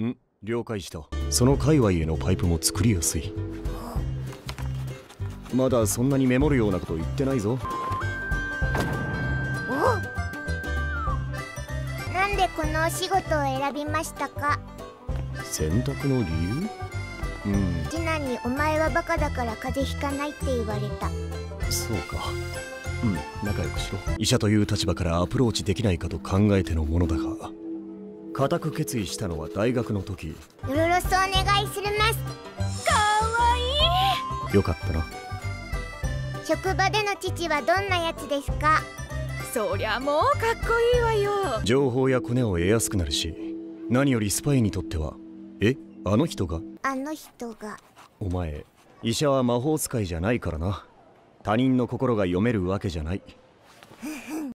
ん了解した。その界隈へのパイプも作りやすい。まだそんなにメモるようなこと言ってないぞ。おなんでこのお仕事を選びましたか？選択の理由？うん。次男に「お前はバカだから風邪ひかない」って言われた。そうか。うん仲良くしろ。医者という立場からアプローチできないかと考えてのものだが固く決意したのは大学の時。よろろすお願いするます。かわいよかったな。職場での父はどんなやつですか？いそりゃもうかっこいいわよ。情報やコネを得やすくなるし何よりスパイにとっては。え？あの人が？あの人が。お前医者は魔法使いじゃないからな。他人の心が読めるわけじゃない